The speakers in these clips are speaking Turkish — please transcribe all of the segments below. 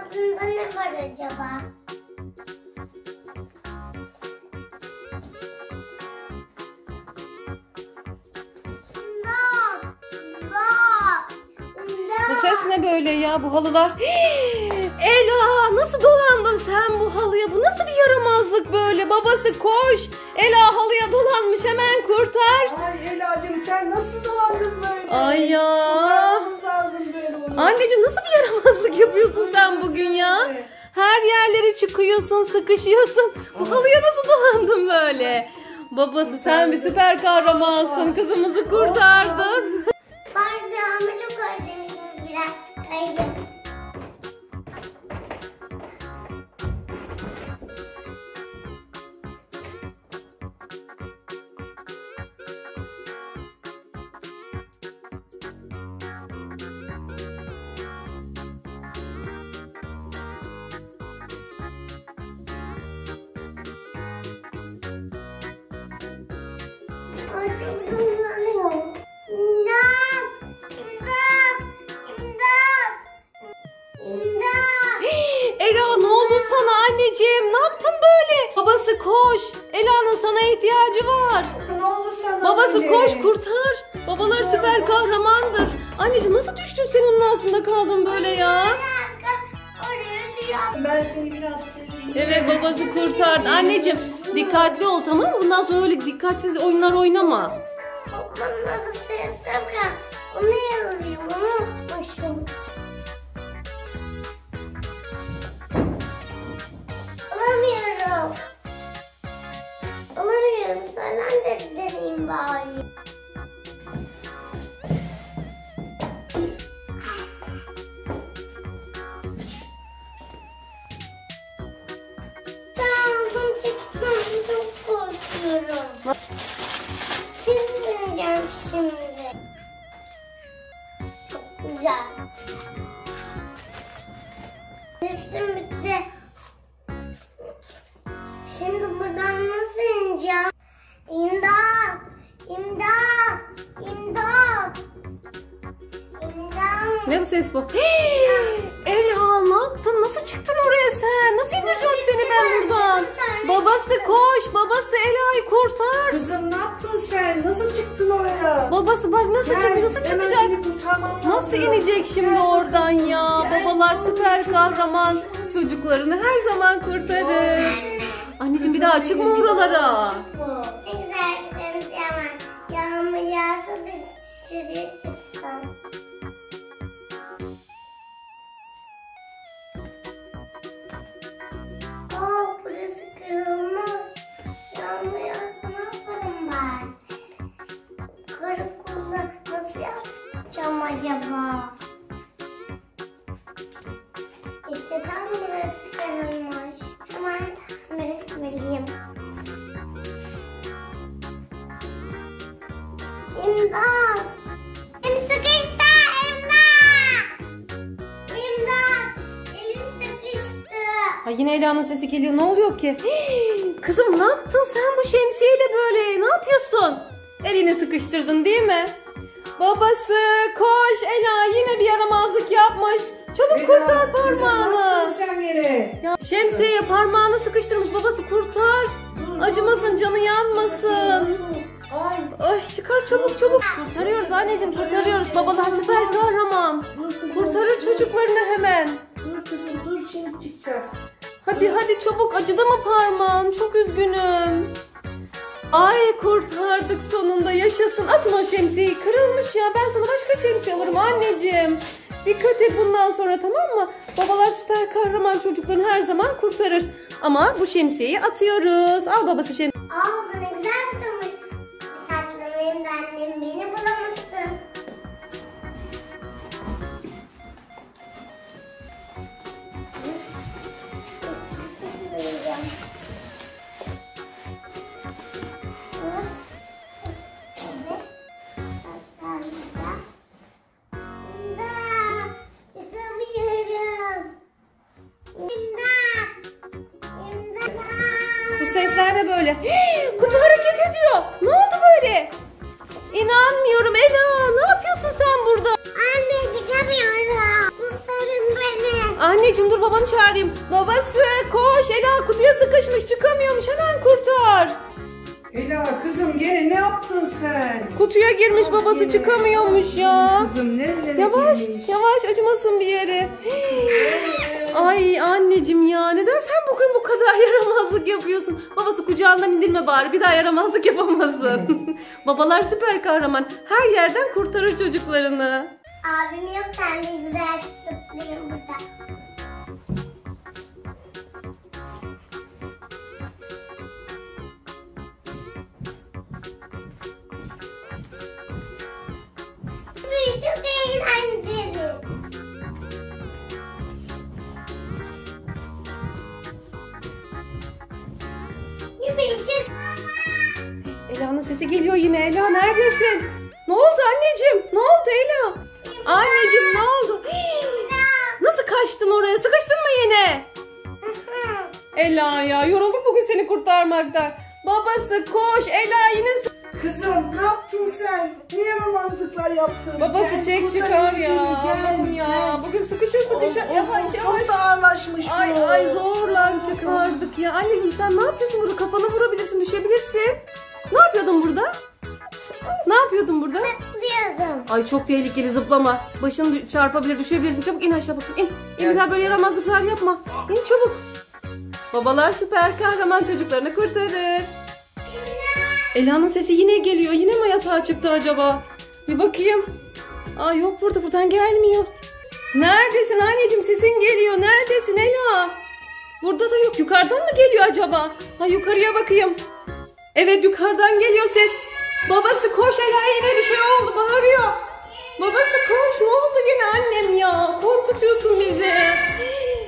ağzında ne var acaba? Ses ne böyle ya bu halılar? Ela nasıl dolandın sen bu halıya? Bu nasıl bir yaramazlık böyle? Babası koş. Ela halıya dolanmış hemen kurtar. Ay Ela'cığım sen nasıl dolandın böyle? Ay ya. Anneciğim nasıl bir yaramazlık yapıyorsun sen bugün ya? Her yerlere çıkıyorsun, sıkışıyorsun. Bu halıya nasıl dolandın böyle? Babası sen bir süper kahramansın. Kızımızı kurtardın. Bardağımı çok özlemişim biraz kaydım. Ela ne oldu sana anneciğim? Ne yaptın böyle? Babası koş. Ela'nın sana ihtiyacı var. Ne oldu sana? Babası anne? koş kurtar. Babalar süper kahramandır. Anneciğim nasıl düştün sen onun altında kaldın böyle ya? Ben seni biraz seveyim. Evet babası kurtardı. Anneciğim dikkatli ol tamam mı? Bundan sonra öyle dikkatsiz oyunlar oynama. toplanması sevsem ya. Onu yazayım, onu unutmuşum. Alamıyorum. Alamıyorum. Sen de deneyim bari. Buradan nasıl ineceğim? İmdat! İmdat! İmdat! İmdat! Ne bu ses bu? Ela ne yaptın? Nasıl çıktın oraya sen? Nasıl indireceğim seni ben buradan? Babası koş. Babası Ela'yı kurtar. Kızım ne yaptın sen? Nasıl çıktın oraya? Babası bak nasıl Gel, çıktı? Nasıl hemen çıkacak? seni kurtarmam lazım. Nasıl inecek şimdi oradan ya? Babalar süper kahraman çocuklarını her zaman kurtarır. Anneciğim bir daha çıkma oralara. Çıkma. Ne güzel deniz yaman. Yağmur yağsa da dışarıya Ay yine Ela'nın sesi geliyor. Ne oluyor ki? Hii, Kızım ne yaptın sen bu şemsiyeyle böyle? Ne yapıyorsun? Elini sıkıştırdın değil mi? Babası koş Ela yine bir yaramazlık yapmış. Çabuk Ela, kurtar parmağını. sen yine? Ya, şemsiyeye parmağını sıkıştırmış. Babası kurtar. Acımasın canı yanmasın. Ay. Ay çıkar çabuk çabuk. Kurtarıyoruz anneciğim kurtarıyoruz. Babalar süper kahraman. Kurtarır çocuklarını hemen. Dur kızım dur şimdi çıkacak. Hadi hadi çabuk acıdı mı parmağın? Çok üzgünüm. Ay kurtardık sonunda yaşasın. O şemsiyeyi kırılmış ya. Ben sana başka şemsiye alırım anneciğim. Dikkat et bundan sonra tamam mı? Babalar süper kahraman çocuklarını her zaman kurtarır. Ama bu şemsiyeyi atıyoruz. Al babası şemsiyeyi. Aa bu ne güzel tutulmuş. Saçlamayayım da annem beni bulamasın. Böyle. Hii, kutu hareket ediyor. Ne oldu böyle? İnanmıyorum Ela. Ne yapıyorsun sen burada? Anne çıkamıyorum. Kurtarın beni. Anneciğim dur babanı çağırayım. Babası koş Ela kutuya sıkışmış çıkamıyormuş hemen kurtar. Ela kızım gene ne yaptın sen? Kutuya girmiş babası Yine. çıkamıyormuş ya. Kızım nerelere Yavaş girmiş? yavaş acımasın bir yere. Ay anneciğim ya neden sen bugün bu kadar yaramazlık yapıyorsun? Babası kucağından indirme bari bir daha yaramazlık yapamazsın. Babalar süper kahraman. Her yerden kurtarır çocuklarını. Abim yok sen de güzel zıplayın burada. Çık. Ela'nın sesi geliyor yine. Ela neredesin? Ne oldu anneciğim? Ne oldu Ela? Anneciğim ne oldu? Nasıl kaçtın oraya? Sıkıştın mı yine? Ela ya yorulduk bugün seni kurtarmaktan. Babası koş Ela yine yaptın? Babası çek kurtar çıkar ya. Allah'ım ya. gel. Bugün sıkışır sıkışır. Of, Yavaş of, yavaş. Çok da ağırlaşmış bu. Ay ay zorla çıkardık ya. Anneciğim sen ne yapıyorsun burada? Kafana vurabilirsin, düşebilirsin. Ne yapıyordun burada? Ne yapıyordun burada? Zıplıyordum. Ay çok tehlikeli zıplama. Başın dü- çarpabilir, düşebilirsin. Çabuk in aşağı bakın. İn. İn bir daha böyle yaramazlıklar yapma. İn çabuk. Babalar süper kahraman çocuklarını kurtarır. Ela'nın sesi yine geliyor. Yine mi yatağa çıktı acaba? Bir bakayım. Aa yok burada. Buradan gelmiyor. Neredesin anneciğim? Sesin geliyor. Neredesin Ela? Burada da yok. Yukarıdan mı geliyor acaba? Ha yukarıya bakayım. Evet yukarıdan geliyor ses. Babası koş Ela yine bir şey oldu bağırıyor. Babası koş ne oldu gene annem ya? Korkutuyorsun bizi.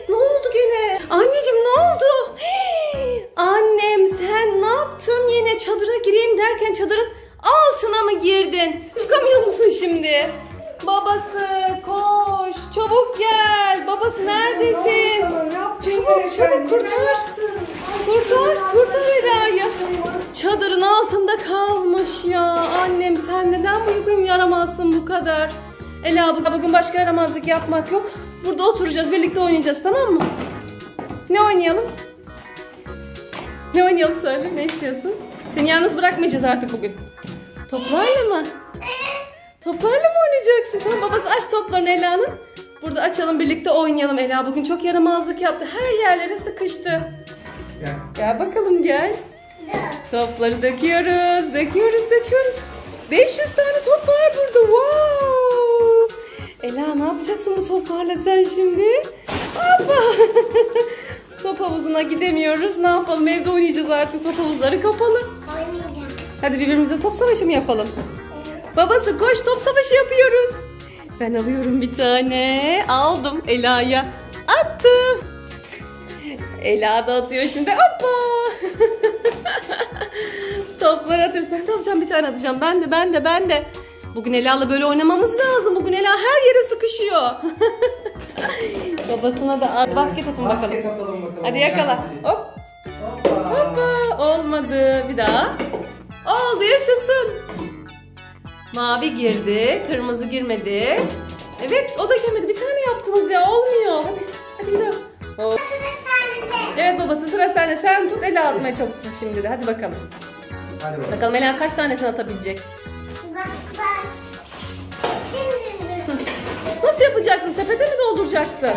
Ne oldu gene? Anneciğim ne oldu? Annem sen ne yaptın yine çadıra gireyim derken çadırın altına mı girdin? Çıkamıyor musun şimdi? Babası koş çabuk gel. Babası neredesin? Çabuk, çabuk, kurtar. Kurtar, kurtar. Ela'yı. Çadırın altında kalmış ya. Annem sen neden bugün yaramazsın bu kadar? Ela bu- bugün başka yaramazlık yapmak yok. Burada oturacağız birlikte oynayacağız tamam mı? Ne oynayalım? Ne oynayalım söyle ne istiyorsun? Seni yalnız bırakmayacağız artık bugün. Toplarla mı? Toplarla mı oynayacaksın? Tamam babası aç toplarını Ela'nın. Burada açalım birlikte oynayalım. Ela bugün çok yaramazlık yaptı. Her yerlere sıkıştı. Gel. Gel bakalım gel. Topları döküyoruz, döküyoruz, döküyoruz. 500 tane top var burada. Wow! Ela ne yapacaksın bu toplarla sen şimdi? Hoppa! top havuzuna gidemiyoruz. Ne yapalım? Evde oynayacağız artık. Top havuzları kapalı. Hadi birbirimize top savaşı mı yapalım? Babası koş top savaşı yapıyoruz. Ben alıyorum bir tane. Aldım Ela'ya. Attım. Ela da atıyor şimdi. Hoppa. Toplar atıyoruz. Ben de alacağım bir tane atacağım. Ben de ben de ben de. Bugün Ela'la böyle oynamamız lazım. Bugün Ela her yere sıkışıyor. Babasına da at. Basket atın bakalım. Basket atalım bakalım. Hadi yakala. Gel. Hop. Hoppa. Hoppa olmadı. Bir daha. Oldu yaşasın. Mavi girdi. Kırmızı girmedi. Evet o da girmedi. Bir tane yaptınız ya olmuyor. Hadi, hadi bir daha. Sıra sende. Evet babası sıra sende. Sen tut ele atmaya çalışsın şimdi de. Hadi bakalım. Hadi bakalım. Bakalım Ela kaç tanesini atabilecek. Bak bak. Şimdi dur. Nasıl yapacaksın? Sepete mi dolduracaksın? Ve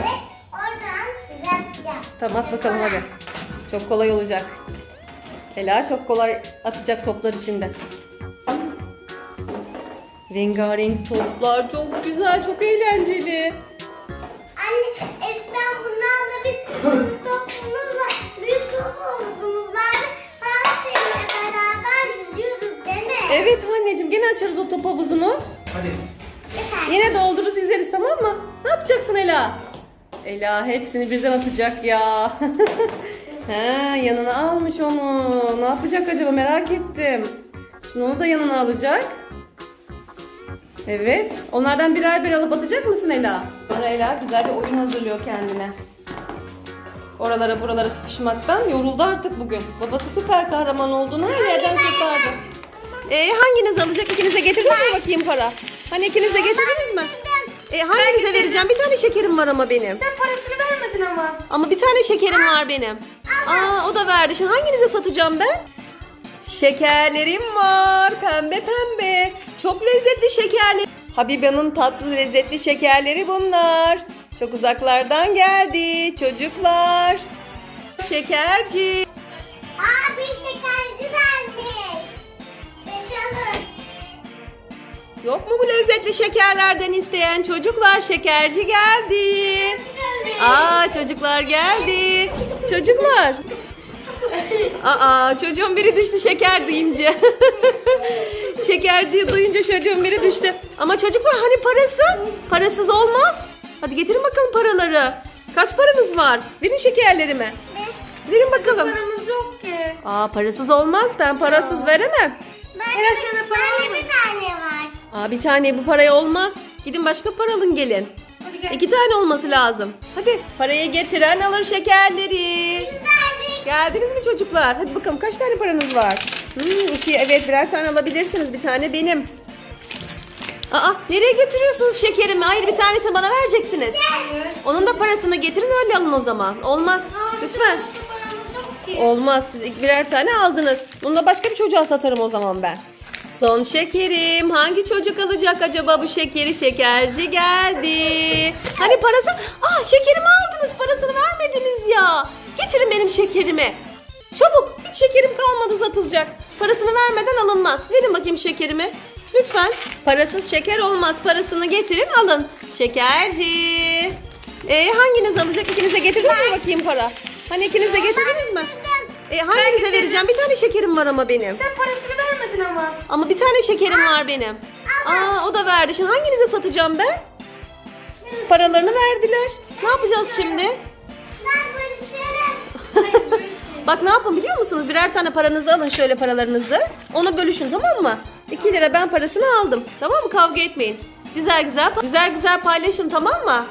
oradan size atacağım. Tamam at bakalım hadi. Çok kolay olacak. Ela çok kolay atacak toplar içinde. Rengarenk toplar çok güzel, çok eğlenceli. Anne eskiden bunlarla bir topumuz var. Büyük top havuzumuz vardı. Sağ seninle beraber yüzüyorduk değil mi? Evet anneciğim gene açarız o top havuzunu. Hadi. Yine doldururuz izleriz tamam mı? Ne yapacaksın Ela? Ela hepsini birden atacak ya. He yanına almış onu. Ne yapacak acaba merak ettim. Şimdi onu da yanına alacak. Evet. Onlardan birer bir alıp atacak mısın Ela? Sonra Ela güzel bir oyun hazırlıyor kendine. Oralara buralara sıkışmaktan yoruldu artık bugün. Babası süper kahraman olduğunu her yerden kurtardı. E, hanginiz alacak? İkinize getirdiniz mi bakayım para? Hani ikiniz de getirdiniz mi? E, hanginize vereceğim? Bir tane şekerim var ama benim. Sen parasını ver vermedin ama. Ama bir tane şekerim var benim. Aa o da verdi. Şimdi hanginize satacağım ben? Şekerlerim var. Pembe pembe. Çok lezzetli şekerler. Habibe'nin tatlı lezzetli şekerleri bunlar. Çok uzaklardan geldi çocuklar. Şekerci. Aa bir şekerci vermiş. Yaşalım. Yok mu bu lezzetli şekerlerden isteyen çocuklar? Şekerci geldi. Aa çocuklar geldi. Çocuklar. Aa çocuğun biri düştü şeker duyunca. Şekerciyi duyunca çocuğun biri düştü. Ama çocuklar hani parası? Parasız olmaz. Hadi getirin bakalım paraları. Kaç paranız var? Verin şekerlerimi. Verin bakalım. Paramız yok ki. Aa parasız olmaz. Ben parasız veremem. Bende, Biraz sana para bende var bir tane var. Aa bir tane bu paraya olmaz. Gidin başka para alın gelin. İki tane olması lazım. Hadi parayı getiren alır şekerleri. Geldiniz mi çocuklar? Hadi bakalım kaç tane paranız var? Hmm, iki evet birer tane alabilirsiniz. Bir tane benim. Aa nereye götürüyorsunuz şekerimi? Hayır bir tanesini bana vereceksiniz. Onun da parasını getirin öyle alın o zaman. Olmaz. Lütfen. Olmaz. Siz birer tane aldınız. Bunu da başka bir çocuğa satarım o zaman ben. Son şekerim. Hangi çocuk alacak acaba bu şekeri? Şekerci geldi. Hani parası? Aa şekerimi aldınız. Parasını vermediniz ya. Getirin benim şekerimi. Çabuk. Hiç şekerim kalmadı satılacak. Parasını vermeden alınmaz. Verin bakayım şekerimi. Lütfen. Parasız şeker olmaz. Parasını getirin alın. Şekerci. Ee, hanginiz alacak? İkinize getirdiniz mi bakayım para? Hani ikinize getirdiniz mi? E, hanginize vereceğim? Bir tane şekerim var ama benim. Sen parasını vermedin ama. Ama bir tane şekerim var benim. Aa o da verdi. Şimdi hanginize satacağım ben? Paralarını verdiler. Ne yapacağız şimdi? Ben bölüşelim. Bak ne yapın biliyor musunuz? Birer tane paranızı alın şöyle paralarınızı. Ona bölüşün tamam mı? 2 lira ben parasını aldım. Tamam mı? Kavga etmeyin. Güzel güzel güzel güzel paylaşın tamam mı?